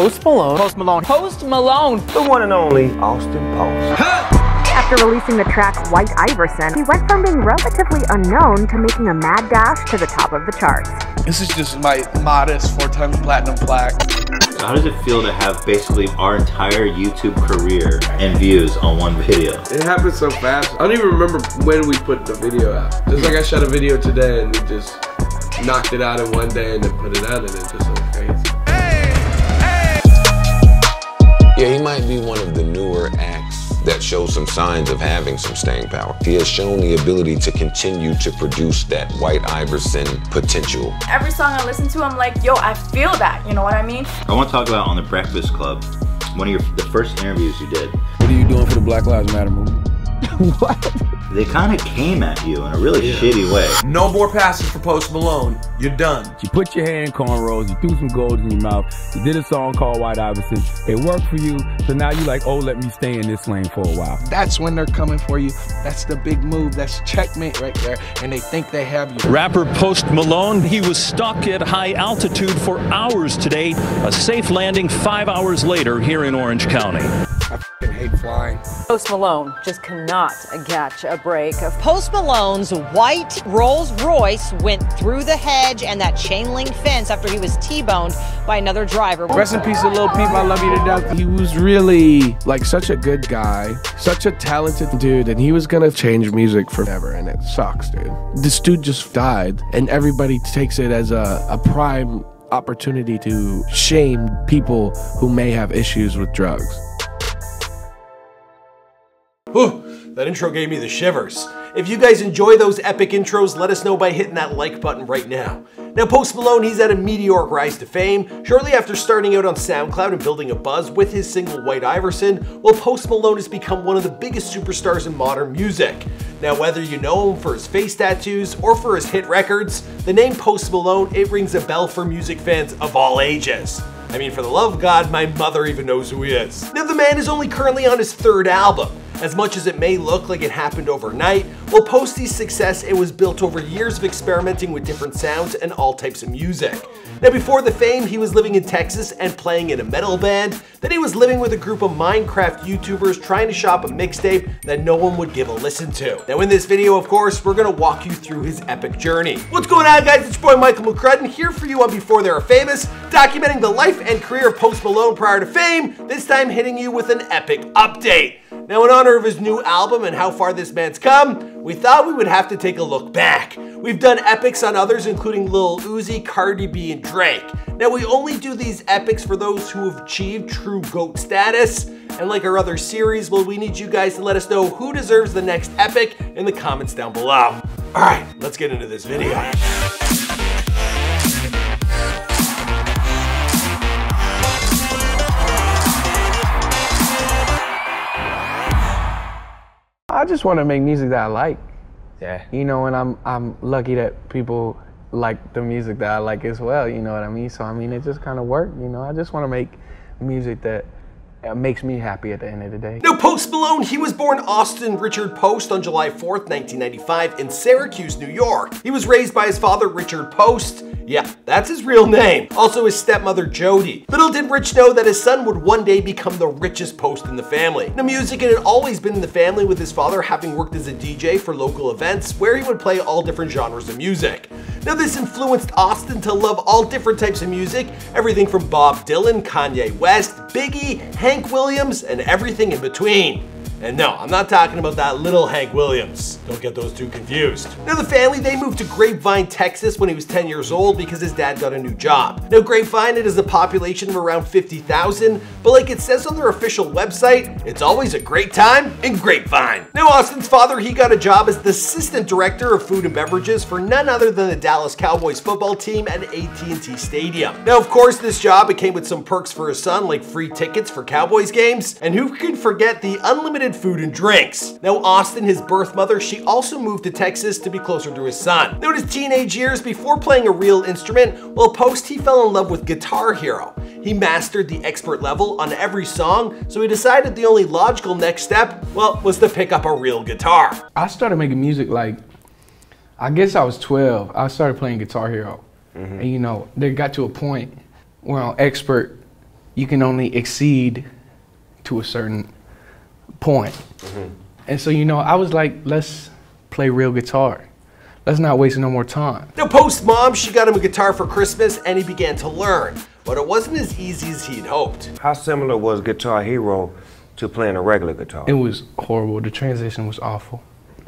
Post Malone. Post Malone. Post Malone. The one and only Austin Post. After releasing the track White Iverson, he went from being relatively unknown to making a mad dash to the top of the charts. This is just my modest four times platinum plaque. How does it feel to have basically our entire YouTube career and views on one video? It happened so fast. I don't even remember when we put the video out. Just like I shot a video today and we just knocked it out in one day and then put it out and it just Yeah, he might be one of the newer acts that shows some signs of having some staying power. He has shown the ability to continue to produce that White Iverson potential. Every song I listen to, I'm like, yo, I feel that. You know what I mean? I want to talk about on the Breakfast Club, one of your the first interviews you did. What are you doing for the Black Lives Matter movement? what? They kind of came at you in a really yeah. shitty way. No more passes for Post Malone. You're done. You put your hair in cornrows, you threw some gold in your mouth, you did a song called White Iverson. It worked for you, so now you're like, oh, let me stay in this lane for a while. That's when they're coming for you. That's the big move. That's checkmate right there. And they think they have you. Rapper Post Malone, he was stuck at high altitude for hours today. A safe landing five hours later here in Orange County. I hate flying. Post Malone just cannot catch a break. Post Malone's white Rolls Royce went through the hedge and that chain link fence after he was T-boned by another driver. Rest in peace, Lil Peep. I love you to death. He was really like such a good guy, such a talented dude, and he was gonna change music forever, and it sucks, dude. This dude just died, and everybody takes it as a, a prime opportunity to shame people who may have issues with drugs. Whew, that intro gave me the shivers. If you guys enjoy those epic intros, let us know by hitting that like button right now. Now Post Malone, he's at a meteoric rise to fame. Shortly after starting out on SoundCloud and building a buzz with his single White Iverson, well Post Malone has become one of the biggest superstars in modern music. Now whether you know him for his face tattoos or for his hit records, the name Post Malone, it rings a bell for music fans of all ages. I mean, for the love of God, my mother even knows who he is. Now, the man is only currently on his third album. As much as it may look like it happened overnight, well, Posty's success, it was built over years of experimenting with different sounds and all types of music. Now, before the fame, he was living in Texas and playing in a metal band. Then he was living with a group of Minecraft YouTubers trying to shop a mixtape that no one would give a listen to. Now, in this video, of course, we're gonna walk you through his epic journey. What's going on, guys? It's your boy Michael McCrudden here for you on Before They Are Famous, documenting the life and career of Post Malone prior to fame, this time hitting you with an epic update. Now, in honor of his new album and how far this man's come, we thought we would have to take a look back. We've done epics on others, including Lil Uzi, Cardi B, and Drake. Now, we only do these epics for those who have achieved true GOAT status. And like our other series, well, we need you guys to let us know who deserves the next epic in the comments down below. All right, let's get into this video. I just want to make music that I like. Yeah. You know, and I'm I'm lucky that people like the music that I like as well. You know what I mean? So I mean, it just kind of worked. You know, I just want to make music that it makes me happy at the end of the day. Now, Post Malone, he was born Austin Richard Post on July 4th, 1995 in Syracuse, New York. He was raised by his father, Richard Post. Yeah, that's his real name. Also his stepmother, Jody. Little did Rich know that his son would one day become the richest Post in the family. Now, music had always been in the family with his father having worked as a DJ for local events where he would play all different genres of music. Now, this influenced Austin to love all different types of music, everything from Bob Dylan, Kanye West, Biggie, Hank Williams, and everything in between. And no, I'm not talking about that little Hank Williams. Don't get those two confused. Now the family, they moved to Grapevine, Texas when he was 10 years old because his dad got a new job. Now Grapevine, it has a population of around 50,000, but like it says on their official website, it's always a great time in Grapevine. Now Austin's father, he got a job as the assistant director of food and beverages for none other than the Dallas Cowboys football team at AT&T Stadium. Now of course this job, it came with some perks for his son like free tickets for Cowboys games, and who can forget the unlimited food and drinks. Now Austin, his birth mother, she also moved to Texas to be closer to his son. Now in his teenage years, before playing a real instrument, well Post, he fell in love with Guitar Hero. He mastered the expert level on every song, so he decided the only logical next step, well, was to pick up a real guitar. I started making music like, I guess I was 12. I started playing Guitar Hero. Mm -hmm. And you know, they got to a point where I'm expert you can only exceed to a certain point. And so, you know, I was like, let's play real guitar. Let's not waste no more time. Now, post mom, she got him a guitar for Christmas and he began to learn, but it wasn't as easy as he'd hoped. How similar was Guitar Hero to playing a regular guitar? It was horrible. The transition was awful.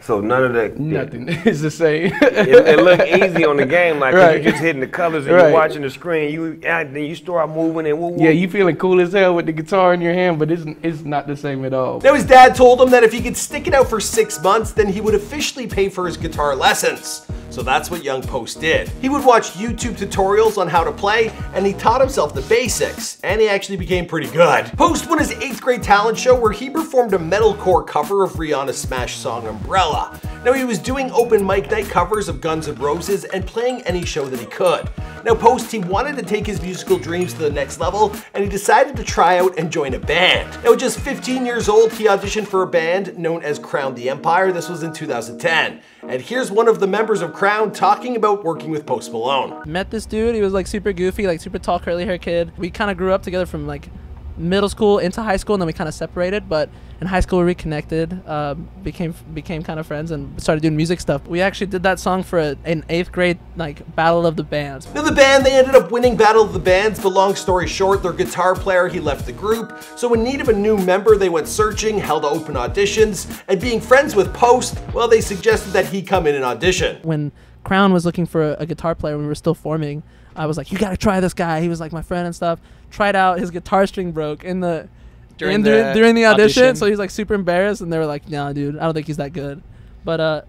So none of that. Nothing. It's the same. it, it looked easy on the game, like Right. you just hitting the colors and Right. you're watching the screen. You and then you start moving and woo, woo. Yeah, you feeling cool as hell with the guitar in your hand, but it's it's not the same at all. Now, his dad told him that if he could stick it out for six months, then he would officially pay for his guitar lessons. So that's what Young Post did. He would watch YouTube tutorials on how to play, and he taught himself the basics, and he actually became pretty good. Post won his 8th grade talent show where he performed a metalcore cover of Rihanna's smash song Umbrella. Now he was doing open mic night covers of Guns N' Roses and playing any show that he could. Now Post, he wanted to take his musical dreams to the next level, and he decided to try out and join a band. Now just 15 years old, he auditioned for a band known as Crown the Empire. This was in 2010. And here's one of the members of Crown talking about working with Post Malone. Met this dude. He was like super goofy, like super tall, curly hair kid. We kind of grew up together from like middle school into high school, and then we kind of separated. But in high school, we reconnected, um, became became kind of friends, and started doing music stuff. We actually did that song for a, an eighth grade like battle of the bands. Now the band, they ended up winning Battle of the Bands, but long story short, their guitar player, he left the group. So in need of a new member, they went searching, held open auditions, and being friends with Post, well, they suggested that he come in and audition. When Crown was looking for a, a guitar player when we were still forming, I was like, "You gotta try this guy." He was like my friend and stuff. Tried out, his guitar string broke in the During in- the during, the audition, audition? So he's like super embarrassed, and they were like, "Nah, dude, I don't think he's that good." But uh,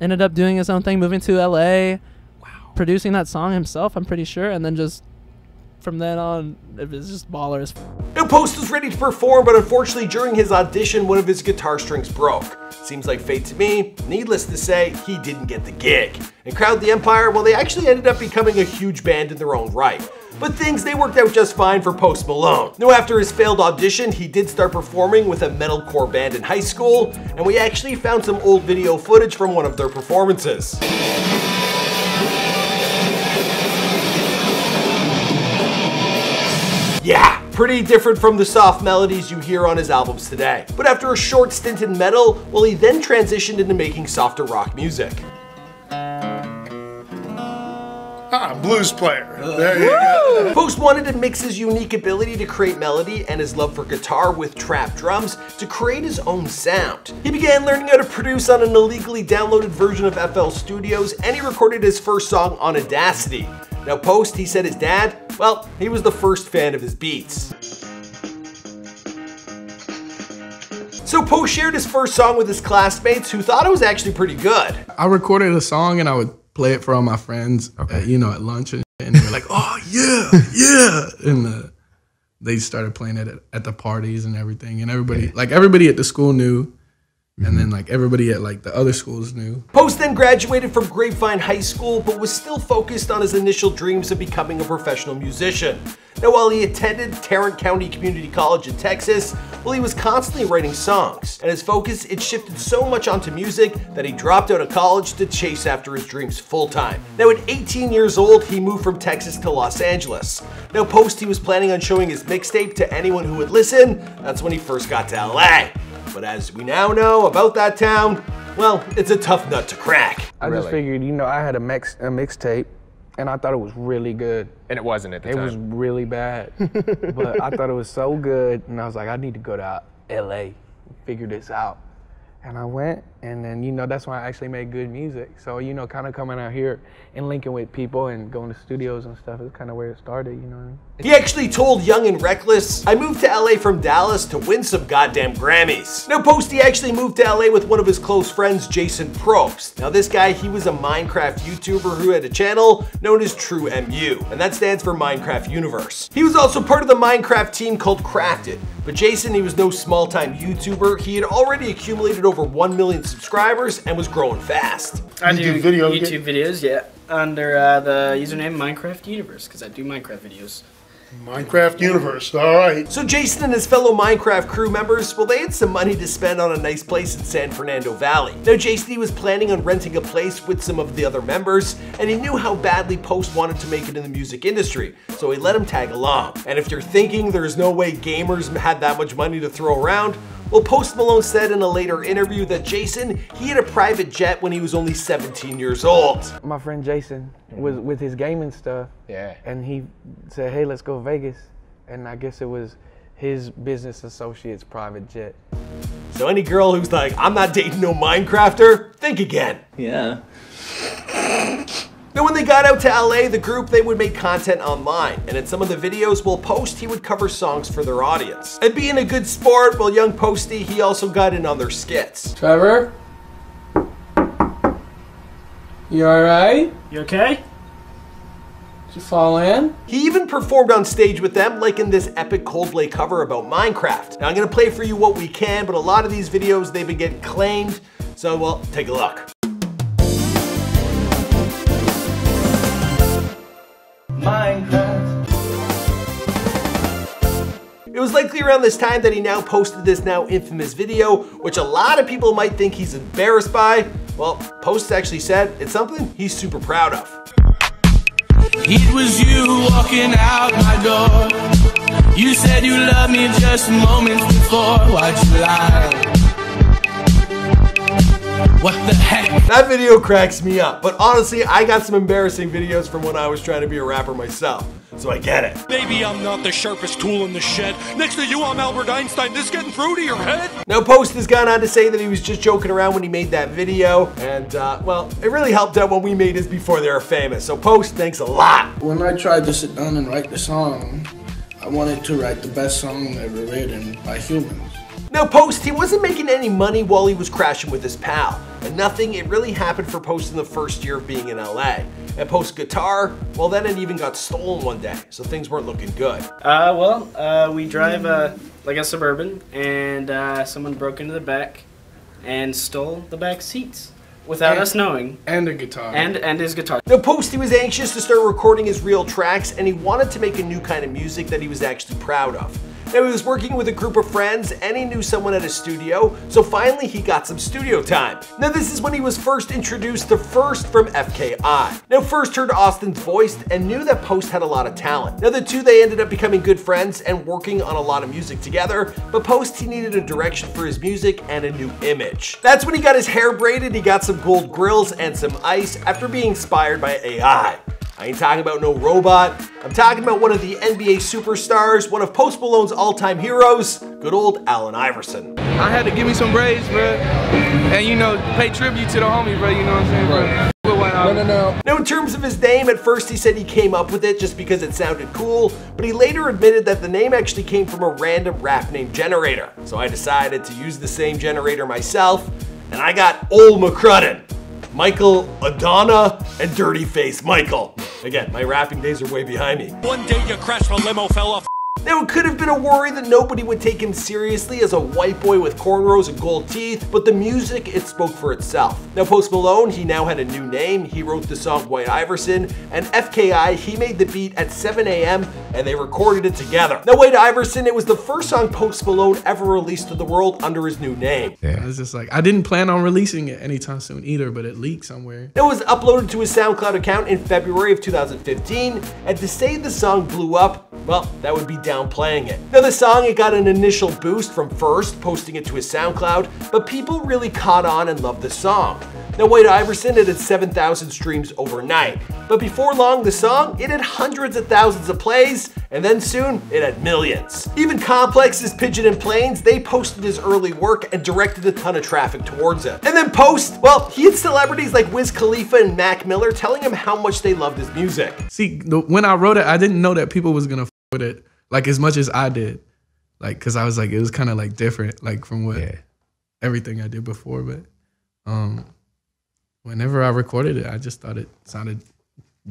ended up doing his own thing, moving to LA, producing that song himself. I'm pretty sure, and then just from then on, it was just ballers. Now Post was ready to perform, but unfortunately during his audition, one of his guitar strings broke. Seems like fate to me. Needless to say, he didn't get the gig. And Crown the Empire, well, they actually ended up becoming a huge band in their own right. But things, they worked out just fine for Post Malone. Now after his failed audition, he did start performing with a metalcore band in high school, and we actually found some old video footage from one of their performances. Yeah, pretty different from the soft melodies you hear on his albums today. But after a short stint in metal, well, he then transitioned into making softer rock music. Ah, blues player. There you go. Post wanted to mix his unique ability to create melody and his love for guitar with trap drums to create his own sound. He began learning how to produce on an illegally downloaded version of FL Studios and he recorded his first song on Audacity. Now, Post, he said his dad, well, he was the first fan of his beats. So Post shared his first song with his classmates who thought it was actually pretty good. I recorded a song and I would play it for all my friends, at, you know, at lunch, and, and they were like, "Oh yeah, yeah," and uh, they started playing it at, at the parties and everything, and everybody, like everybody at the school knew, and then mm-hmm. like everybody at like the other schools knew. Post then graduated from Grapevine High School, but was still focused on his initial dreams of becoming a professional musician. Now, while he attended Tarrant County Community College in Texas, well, he was constantly writing songs, and his focus it shifted so much onto music that he dropped out of college to chase after his dreams full time. Now, at 18 years old, he moved from Texas to Los Angeles. Now, Post he was planning on showing his mixtape to anyone who would listen. That's when he first got to LA. But as we now know about that town, well, it's a tough nut to crack. I just figured, you know, I had a mix a mixtape, and I thought it was really good. And it wasn't at the It time. was really bad, but I thought it was so good, and I was like, I need to go to L.A. figure this out. And I went, and then you know that's when I actually made good music. So you know, kind of coming out here and linking with people and going to studios and stuff is kind of where it started. You know? He actually told Young and Reckless, I moved to LA from Dallas to win some goddamn Grammys. Now, Posty actually moved to LA with one of his close friends, Jason Probst. Now, this guy, he was a Minecraft YouTuber who had a channel known as True MU, and that stands for Minecraft Universe. He was also part of the Minecraft team called Crafted, but Jason, he was no small time YouTuber. He had already accumulated over 1 million subscribers and was growing fast. I do YouTube videos, yeah, under uh, the username Minecraft Universe because I do Minecraft videos. Minecraft universe. All right. So Jason and his fellow Minecraft crew members, well, they had some money to spend on a nice place in San Fernando Valley. Now, Jason he was planning on renting a place with some of the other members, and he knew how badly Post wanted to make it in the music industry, so he let him tag along. And if you're thinking there's no way gamers had that much money to throw around, well, Post Malone said in a later interview that Jason, he had a private jet when he was only 17 years old. My friend Jason was with his gaming stuff. Yeah. And he said, "Hey, let's go Vegas." And I guess it was his business associate's private jet. So any girl who's like, I'm not dating no Minecrafter, think again. Yeah. Now when they got out to LA, the group, they would make content online, and in some of the videos we'll post, he would cover songs for their audience. And being a good sport, well young Posty, he also got in on their skits. Trevor? You alright? You okay? Did you fall in? He even performed on stage with them, like in this epic Coldplay cover about Minecraft. Now I'm gonna play for you what we can, but a lot of these videos, they've been getting claimed, so well, take a look. It was likely around this time that he now posted this now infamous video, which a lot of people might think he's embarrassed by. Well, Post actually said it's something he's super proud of. It was you walking out my door. You said you loved me just moments before. Why'd you lie? What the heck? That video cracks me up, but honestly, I got some embarrassing videos from when I was trying to be a rapper myself, so I get it. Maybe I'm not the sharpest tool in the shed. Next to you, I'm Albert Einstein. This getting through to your head? Now, Post has gone on to say that he was just joking around when he made that video, and uh, well, it really helped out when we made his before they were famous. So, Post, thanks a lot. When I tried to sit down and write the song, I wanted to write the best song ever written by humans. Now, Post, he wasn't making any money while he was crashing with his pal, and nothing, it really happened for Post in the first year of being in LA. And Post guitar, well, then it even got stolen one day, so things weren't looking good. Uh, well, uh, we drive uh, like a suburban, and uh, someone broke into the back and stole the back seats without And- us knowing. And a guitar. And and his guitar. Now, Post, he was anxious to start recording his real tracks, and he wanted to make a new kind of music that he was actually proud of. Now, he was working with a group of friends, and he knew someone at a studio, so finally he got some studio time. Now, this is when he was first introduced to First from FKI. Now, First heard Austin's voice and knew that Post had a lot of talent. Now, the two, they ended up becoming good friends and working on a lot of music together, but Post, he needed a direction for his music and a new image. That's when he got his hair braided, he got some gold grills and some ice after being inspired by AI. I ain't talking about no robot. I'm talking about one of the NBA superstars, one of Post Malone's all-time heroes, good old Allen Iverson. I had to give me some braids, bro. And you know, pay tribute to the homie, bro. You know what I'm saying, bro? With No, no, no. Now, in terms of his name, at first he said he came up with it just because it sounded cool, but he later admitted that the name actually came from a random rap name generator. So I decided to use the same generator myself, and I got Old McCrudden. Michael Adana and Dirty Face Michael. Again, my rapping days are way behind me. One day you crashed, my limo fell off. Now, it could have been a worry that nobody would take him seriously as a white boy with cornrows and gold teeth, but the music, it spoke for itself. Now, Post Malone, he now had a new name. He wrote the song White Iverson, and FKI, he made the beat at 7 a.m., and they recorded it together. Now, White Iverson, it was the first song Post Malone ever released to the world under his new name. Yeah. It's just like I didn't plan on releasing it anytime soon either, but it leaked somewhere. It was uploaded to his SoundCloud account in February of 2015, and to say the song blew up, well, that would be downplaying it. Now the song, it got an initial boost from First, posting it to his SoundCloud, but people really caught on and loved the song. Now White Iverson, it had 7,000 streams overnight, but before long, the song, it had hundreds of thousands of plays, and then soon, it had millions. Even Complex's Pigeon and Planes, they posted his early work and directed a ton of traffic towards it. And then Post, well, he had celebrities like Wiz Khalifa and Mac Miller telling him how much they loved his music. See, when I wrote it, I didn't know that people was gonna f- with it like as much as I did, like because I was like it was kind of like different, like from what everything I did before. But um, whenever I recorded it, I just thought it sounded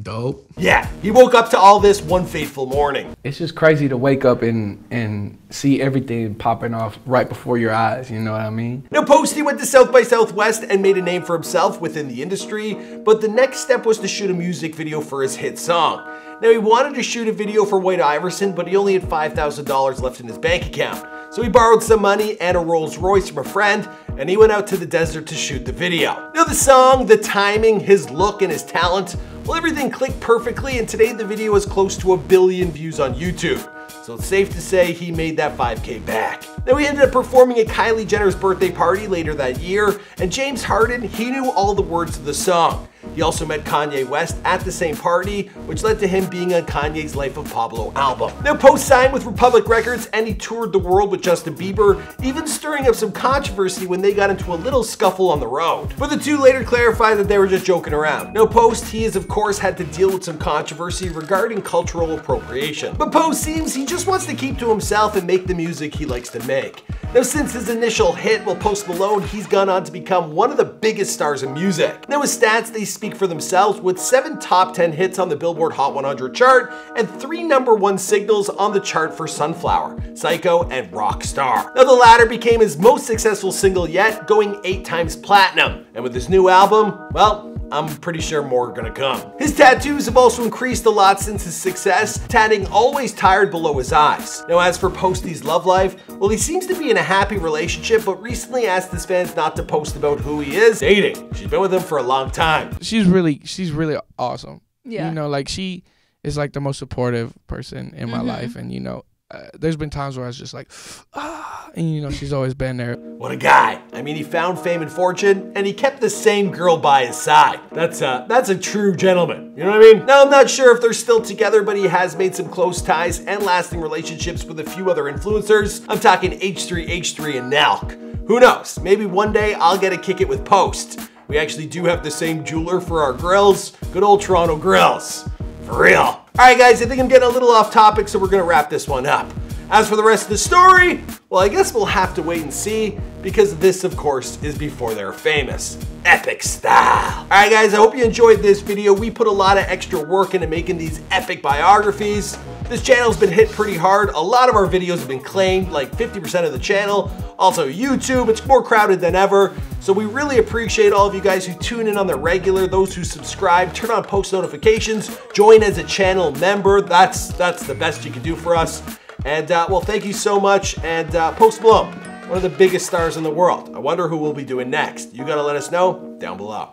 Dope. Yeah, he woke up to all this one fateful morning. It's just crazy to wake up and and see everything popping off right before your eyes. You know what I mean? Now, Posty went to South by Southwest and made a name for himself within the industry, but the next step was to shoot a music video for his hit song. Now, he wanted to shoot a video for White Iverson, but he only had $5,000 left in his bank account. So he borrowed some money and a Rolls Royce from a friend, and he went out to the desert to shoot the video. Now, the song, the timing, his look, and his talent, well, everything clicked perfectly, and today the video is close to a billion views on YouTube. So it's safe to say he made that 5K back. Then we ended up performing at Kylie Jenner's birthday party later that year, and James Harden, he knew all the words of the song. He also met Kanye West at the same party, which led to him being on Kanye's Life of Pablo album. Now Post signed with Republic Records and he toured the world with Justin Bieber, even stirring up some controversy when they got into a little scuffle on the road. But the two later clarified that they were just joking around. Now Post, he has of course had to deal with some controversy regarding cultural appropriation. But Post seems he just wants to keep to himself and make the music he likes to make. Now since his initial hit, well Post Malone, he's gone on to become one of the biggest stars in music. Now his stats, they speak for themselves with seven top 10 hits on the Billboard Hot 100 chart and three number one singles on the chart for Sunflower, Psycho, and Rockstar. Now the latter became his most successful single yet, going eight times platinum. And with his new album, well, I'm pretty sure more are gonna come. His tattoos have also increased a lot since his success, tatting always tired below his eyes. Now as for Posty's love life, well he seems to be in a happy relationship, but recently asked his fans not to post about who he is dating. She's been with him for a long time. She's really she's really awesome. Yeah. You know, like she is like the most supportive person in my Mhm. life, and you know, uh, there's been times where I was just like, ah, and you know, she's always been there. What a guy. I mean, he found fame and fortune, and he kept the same girl by his side. That's a, that's a true gentleman. You know what I mean? Now, I'm not sure if they're still together, but he has made some close ties and lasting relationships with a few other influencers. I'm talking H3, H3, and Nelk. Who knows? Maybe one day I'll get a kick it with Post. We actually do have the same jeweler for our grills. Good old Toronto grills. For real. All right, guys, I think I'm getting a little off topic, so we're gonna wrap this one up. As for the rest of the story, well, I guess we'll have to wait and see because this, of course, is before they're famous. Epic style. All right, guys, I hope you enjoyed this video. We put a lot of extra work into making these epic biographies. This channel's been hit pretty hard. A lot of our videos have been claimed, like 50% of the channel. Also YouTube, it's more crowded than ever. So we really appreciate all of you guys who tune in on the regular, those who subscribe, turn on post notifications, join as a channel member. That's, that's the best you can do for us. And uh, well, thank you so much. And uh, Post Malone, one of the biggest stars in the world. I wonder who we'll be doing next. You gotta let us know down below.